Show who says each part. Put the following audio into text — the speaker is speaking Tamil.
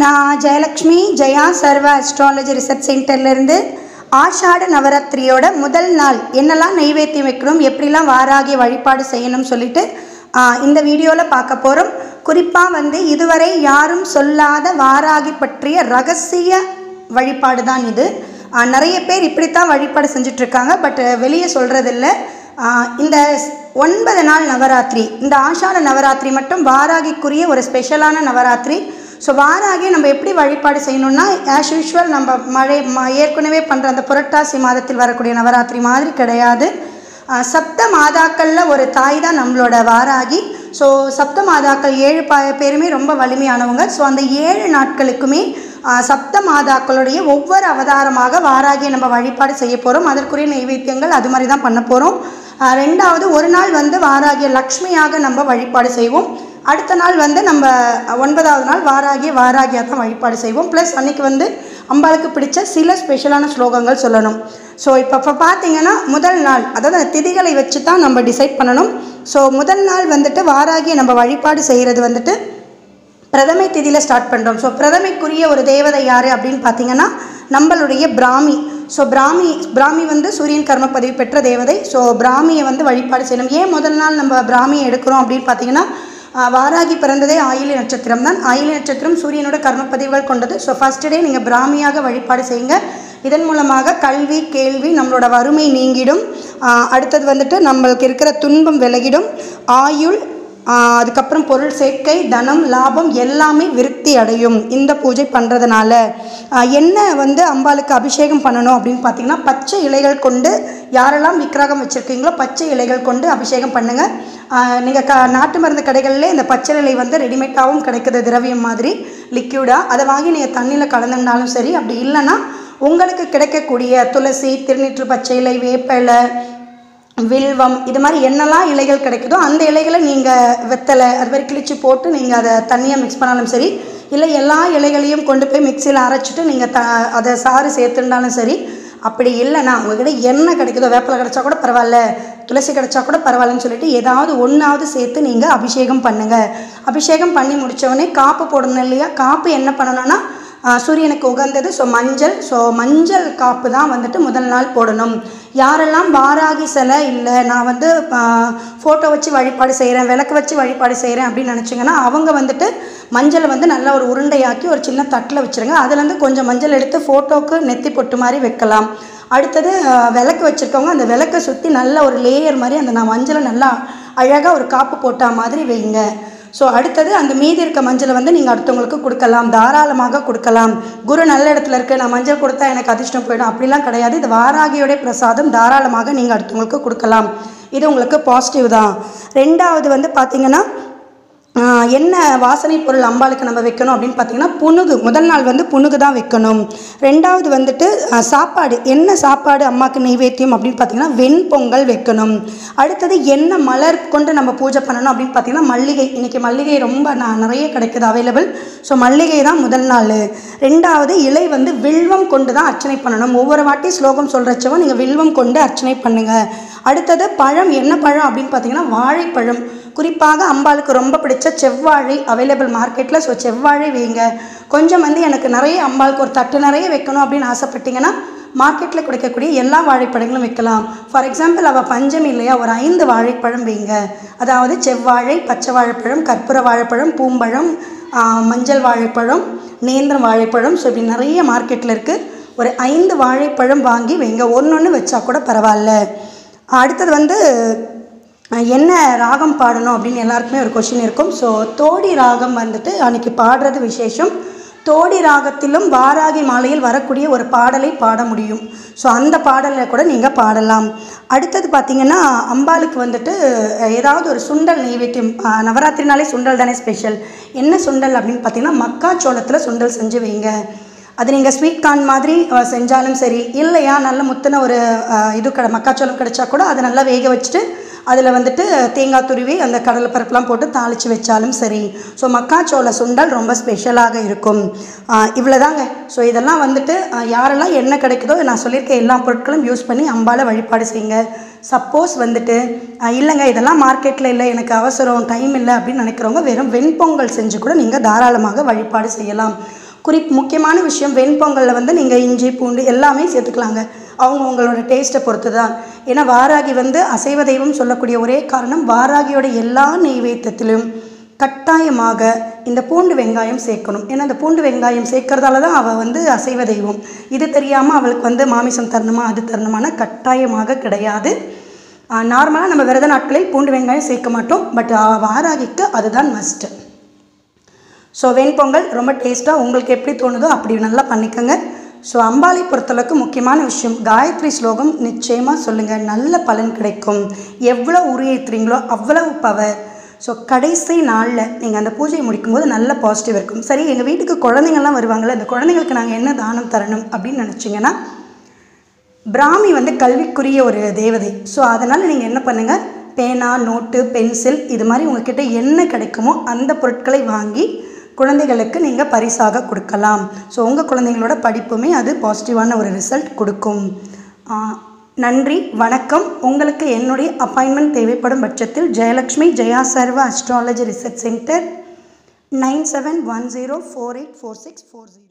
Speaker 1: நான் ஜெயலக்ஷ்மி ஜெயா சர்வ அஸ்ட்ராலஜி ரிசர்ச் சென்டர்லேருந்து ஆஷாட நவராத்திரியோட முதல் நாள் என்னெல்லாம் நெய்வேத்தியம் வைக்கணும் எப்படிலாம் வாராகி வழிபாடு செய்யணும்னு சொல்லிட்டு இந்த வீடியோவில் பார்க்க போகிறோம் குறிப்பாக வந்து இதுவரை யாரும் சொல்லாத வாராகி பற்றிய ரகசிய வழிபாடு தான் இது. நிறைய பேர் இப்படித்தான் வழிபாடு செஞ்சிட்ருக்காங்க பட் வெளியே சொல்கிறதில்ல இந்த ஒன்பது நாள் நவராத்திரி இந்த ஆஷாட நவராத்திரி மட்டும் வாராகிக்குரிய ஒரு ஸ்பெஷலான நவராத்திரி. ஸோ வாராகி நம்ம எப்படி வழிபாடு செய்யணும்னா ஆஸ் யூஷுவல் நம்ம மழை ஏற்கனவே பண்ணுற அந்த புரட்டாசி மாதத்தில் வரக்கூடிய நவராத்திரி மாதிரி கிடையாது. சப்த மாதாக்களில் ஒரு தாய் தான் நம்மளோட வாராகி. ஸோ சப்த மாதாக்கள் ஏழு ப பேருமே ரொம்ப வலிமையானவங்க. ஸோ அந்த ஏழு நாட்களுக்குமே சப்த மாதாக்களுடைய ஒவ்வொரு அவதாரமாக வாராகியை நம்ம வழிபாடு செய்ய போகிறோம் அதற்குரிய நைவேத்தியங்கள் அது மாதிரி தான் பண்ண போகிறோம் ரெண்டாவது ஒரு நாள் வந்து வாராகிய லக்ஷ்மியாக நம்ம வழிபாடு செய்வோம். அடுத்த நாள் வந்து நம்ம ஒன்பதாவது நாள் வாராகி வாராகியாக தான் வழிபாடு செய்வோம். ப்ளஸ் அன்னைக்கு வந்து அம்பாளுக்கு பிடிச்ச சில ஸ்பெஷலான ஸ்லோகங்கள் சொல்லணும். ஸோ இப்போ இப்போ பார்த்தீங்கன்னா முதல் நாள் அதாவது திதிகளை வச்சு தான் நம்ம டிசைட் பண்ணணும். ஸோ முதல் நாள் வந்துட்டு வாராகியை நம்ம வழிபாடு செய்கிறது வந்துட்டு பிரதமை திதியில் ஸ்டார்ட் பண்ணுறோம் ஸோ பிரதமைக்குரிய ஒரு தேவதை யார் அப்படின்னு பார்த்தீங்கன்னா நம்மளுடைய பிராமி. ஸோ பிராமி பிராமி வந்து சூரியன் கர்ம பதிவு பெற்ற தேவதை. ஸோ பிராமியை வந்து வழிபாடு செய்யணும். ஏன் முதல் நாள் நம்ம பிராமியை எடுக்கிறோம் அப்படின்னு பார்த்தீங்கன்னா வாராகி பிறந்ததே ஆயிலி நட்சத்திரம் தான். ஆயிலி நட்சத்திரம் சூரியனோட கர்மப்பதிவுகள் கொண்டது. ஸோ ஃபஸ்ட் டே நீங்கள் பிராமியாக வழிபாடு செய்யுங்க. இதன் மூலமாக கல்வி கேள்வி நம்மளோட வறுமை நீங்கிடும். அடுத்தது வந்துட்டு நம்மளுக்கு இருக்கிற துன்பம் விலகிடும். ஆயுள் அதுக்கப்புறம் பொருள் சேர்க்கை தனம் லாபம் எல்லாமே விருத்தி அடையும் இந்த பூஜை பண்ணுறதுனால என்ன வந்து அம்பாளுக்கு அபிஷேகம் பண்ணணும் அப்படின்னு பார்த்தீங்கன்னா பச்சை இலைகள் கொண்டு யாரெல்லாம் விக்கிரகம் வச்சுருக்கீங்களோ பச்சை இலைகள் கொண்டு அபிஷேகம் பண்ணுங்கள் நீங்கள் க நாட்டு மருந்து கடைகளில் இந்த பச்சை இலை வந்து ரெடிமேடாகவும் கிடைக்குது திரவியம் மாதிரி லிக்யூடாக அதை வாங்கி நீங்கள் தண்ணியில் கலந்துனாலும் சரி அப்படி இல்லைன்னா உங்களுக்கு கிடைக்கக்கூடிய துளசி திருநீற்று பச்சை இலை வேப்ப இலை வில்வம் இது மாதிரி என்னெல்லாம் இலைகள் கிடைக்குதோ அந்த இலைகளை நீங்கள் வெத்தலை அது மாதிரி கிழிச்சு போட்டு நீங்கள் அதை தண்ணியாக மிக்ஸ் பண்ணாலும் சரி இல்லை எல்லா இலைகளையும் கொண்டு போய் மிக்சியில் அரைச்சிட்டு நீங்கள் த அதை சாறு சேர்த்துருந்தாலும் சரி அப்படி இல்லைன்னா உங்ககிட்ட என்ன கிடைக்குதோ வேப்பிலை கிடைச்சா கூட பரவாயில்ல துளசி கிடைச்சா கூட பரவாயில்லன்னு சொல்லிட்டு ஏதாவது ஒன்றாவது சேர்த்து நீங்கள் அபிஷேகம் பண்ணுங்கள் அபிஷேகம் பண்ணி முடித்தவொடனே காப்பு போடணும் இல்லையா? காப்பு என்ன பண்ணணும்னா சூரியனுக்கு உகந்தது ஸோ மஞ்சள் ஸோ மஞ்சள் காப்பு தான் வந்துட்டு முதல் நாள் போடணும். யாரெல்லாம் வாராகி சிலை இல்லை நான் வந்து ஃபோட்டோ வச்சு வழிபாடு செய்கிறேன் விளக்கு வச்சு வழிபாடு செய்கிறேன் அப்படின்னு நினச்சிங்கன்னா அவங்க வந்துட்டு மஞ்சளை வந்து நல்லா ஒரு உருண்டையாக்கி ஒரு சின்ன தட்டில் வச்சுருங்க. அதுலேருந்து கொஞ்சம் மஞ்சள் எடுத்து ஃபோட்டோவுக்கு நெத்தி பொட்டு மாதிரி வைக்கலாம். அடுத்தது விளக்கு வச்சுருக்கவங்க அந்த விளக்கை சுற்றி நல்ல ஒரு லேயர் மாதிரி அந்த நான் மஞ்சளை நல்லா அழகாக ஒரு காப்பு போட்டால் மாதிரி வைங்க. ஸோ அடுத்தது அந்த மீதி இருக்க மஞ்சளை வந்து நீங்கள் அடுத்தவங்களுக்கு கொடுக்கலாம். தாராளமாக கொடுக்கலாம். குரு நல்ல இடத்துல இருக்கு. நான் மஞ்சள் கொடுத்தா எனக்கு அதிர்ஷ்டம் போயிடும். அப்படிலாம் கிடையாது. இது வாராகியோடைய பிரசாதம். தாராளமாக நீங்கள் அடுத்தவங்களுக்கு கொடுக்கலாம். இது உங்களுக்கு பாசிட்டிவ் தான். ரெண்டாவது வந்து பார்த்தீங்கன்னா என்ன வாசனை பொருள் அம்பாளுக்கு நம்ம வைக்கணும் அப்படின்னு பார்த்தீங்கன்னா புனுகு முதல் நாள் வந்து புனுகு தான் வைக்கணும். ரெண்டாவது வந்துட்டு சாப்பாடு. என்ன சாப்பாடு அம்மாவுக்கு நைவேத்தியம் அப்படின்னு பார்த்தீங்கன்னா வெண்பொங்கல் வைக்கணும். அடுத்தது என்ன மலர் கொண்டு நம்ம பூஜை பண்ணணும் அப்படின்னு பார்த்தீங்கன்னா மல்லிகை. இன்றைக்கி மல்லிகை ரொம்ப நான் நிறைய கிடைக்குது அவைலபிள் ஸோ மல்லிகை தான் முதல் நாள். ரெண்டாவது இலை வந்து வில்வம் கொண்டு தான் அர்ச்சனை பண்ணணும். ஒவ்வொரு வாட்டி ஸ்லோகம் சொல்கிறச்சவோ நீங்கள் வில்வம் கொண்டு அர்ச்சனை பண்ணுங்கள் அடுத்தது பழம். என்ன பழம் அப்படின்னு பார்த்தீங்கன்னா வாழைப்பழம். குறிப்பாக அம்பாளுக்கு ரொம்ப பிடிச்ச செவ்வாழை அவைலபிள் மார்க்கெட்டில் ஸோ செவ்வாழை வைங்க. கொஞ்சம் வந்து எனக்கு நிறைய அம்பாளுக்கு ஒரு தட்டு நிறைய வைக்கணும் அப்படின்னு ஆசைப்பட்டீங்கன்னா மார்க்கெட்டில் கிடைக்கக்கூடிய எல்லா வாழைப்பழங்களும் வைக்கலாம். ஃபார் எக்ஸாம்பிள் அவள் பஞ்சமி இல்லையா? ஒரு ஐந்து வாழைப்பழம் வைங்க. அதாவது செவ்வாழை பச்சை வாழைப்பழம் கற்பூர வாழைப்பழம் பூம்பழம் மஞ்சள் வாழைப்பழம் நேந்திரம் வாழைப்பழம். ஸோ இப்படி நிறைய மார்க்கெட்டில் இருக்குது ஒரு ஐந்து வாழைப்பழம் வாங்கி வைங்க. ஒன்று ஒன்று வச்சா கூட பரவாயில்ல. அடுத்தது வந்து என்ன ராகம் பாடணும் அப்படின்னு எல்லாருக்குமே ஒரு கொஷின் இருக்கும். ஸோ தோடி ராகம் வந்துட்டு அன்றைக்கி பாடுறது விசேஷம். தோடி ராகத்திலும் வாராகி மாலையில் வரக்கூடிய ஒரு பாடலை பாட முடியும். ஸோ அந்த பாடலை கூட நீங்கள் பாடலாம். அடுத்தது பார்த்தீங்கன்னா அம்பாளுக்கு வந்துட்டு ஏதாவது ஒரு சுண்டல் நெய்வேத்தியம் நவராத்திரினாலே சுண்டல் தானே ஸ்பெஷல் என்ன சுண்டல் அப்படின்னு பார்த்தீங்கன்னா மக்காச்சோளத்தில் சுண்டல் செஞ்சு வைங்க. அது நீங்கள் ஸ்வீட் கார்ன் மாதிரி செஞ்சாலும் சரி. இல்லையா நல்ல முத்தின ஒரு இது கடை மக்காச்சோளம் கிடச்சா கூட அதை நல்லா வேக வச்சுட்டு அதில் வந்துட்டு தேங்காய் துருவி அந்த கடலைப்பருப்புலாம் போட்டு தாளித்து வச்சாலும் சரி. ஸோ மக்காச்சோள சுண்டல் ரொம்ப ஸ்பெஷலாக இருக்கும். இவ்வளோதாங்க ஸோ இதெல்லாம் வந்துட்டு யாரெல்லாம் என்ன கிடைக்குதோ நான் சொல்லியிருக்க எல்லா பொருட்களும் யூஸ் பண்ணி அம்பால வழிபாடு செய்யுங்க. சப்போஸ் வந்துட்டு இல்லைங்க இதெல்லாம் மார்க்கெட்டில் இல்லை எனக்கு அவசரம் டைம் இல்லை அப்படின்னு நினைக்கிறவங்க வெறும் வெண்பொங்கல் செஞ்சு கூட நீங்கள் தாராளமாக வழிபாடு செய்யலாம். குறிப் முக்கியமான விஷயம் வெண்பொங்கலில் வந்து நீங்கள் இஞ்சி பூண்டு எல்லாமே சேர்த்துக்கலாங்க. அவங்க உங்களோட டேஸ்ட்டை பொறுத்து தான் ஏன்னா வாராகி வந்து அசைவ தெய்வம் சொல்லக்கூடிய ஒரே காரணம் வாராகியோட எல்லா நெய்வேத்தியத்திலும் கட்டாயமாக இந்த பூண்டு வெங்காயம் சேர்க்கணும். ஏன்னா இந்த பூண்டு வெங்காயம் சேர்க்கறதால தான் அவள் வந்து அசைவ தெய்வம். இது தெரியாமல் அவளுக்கு வந்து மாமிசம் தரணுமா அது தரணுமான கட்டாயமாக கிடையாது. நார்மலாக நம்ம விரத நாட்களில் பூண்டு வெங்காயம் சேர்க்க மாட்டோம். பட் வாராகிக்கு அதுதான் மஸ்ட்டு ஸோ வெண்பொங்கல் ரொம்ப டேஸ்ட்டாக உங்களுக்கு எப்படி தோணுதோ அப்படி நல்லா பண்ணிக்கோங்க. ஸோ அம்பாலை பொறுத்தளவுக்கு முக்கியமான விஷயம் காயத்ரி ஸ்லோகம் நிச்சயமாக சொல்லுங்கள் நல்ல பலன் கிடைக்கும். எவ்வளோ உரியேற்றுறீங்களோ அவ்வளவு பவர் ஸோ கடைசி நாளில் நீங்கள் அந்த பூஜையை முடிக்கும்போது நல்ல பாசிட்டிவ் இருக்கும். சரி எங்கள் வீட்டுக்கு குழந்தைங்கள்லாம் வருவாங்கள்ல அந்த குழந்தைங்களுக்கு நாங்கள் என்ன தானம் தரணும் அப்படின்னு நினச்சிங்கன்னா பிராமி வந்து கல்விக்குரிய ஒரு தேவதை. ஸோ அதனால் நீங்கள் என்ன பண்ணுங்கள் பேனா நோட்டு பென்சில் இது மாதிரி உங்ககிட்ட என்ன கிடைக்குமோ அந்த பொருட்களை வாங்கி குழந்தைகளுக்கு நீங்கள் பரிசாக கொடுக்கலாம். ஸோ உங்கள் குழந்தைங்களோட படிப்புமே அது பாசிட்டிவான ஒரு ரிசல்ட் கொடுக்கும். நன்றி வணக்கம். உங்களுக்கு என்னுடைய அப்பாயின்மெண்ட் தேவைப்படும் பட்சத்தில் Jayalakshmi Jaya Sarva astrology research centre nine seven one zero four eight four six four zero.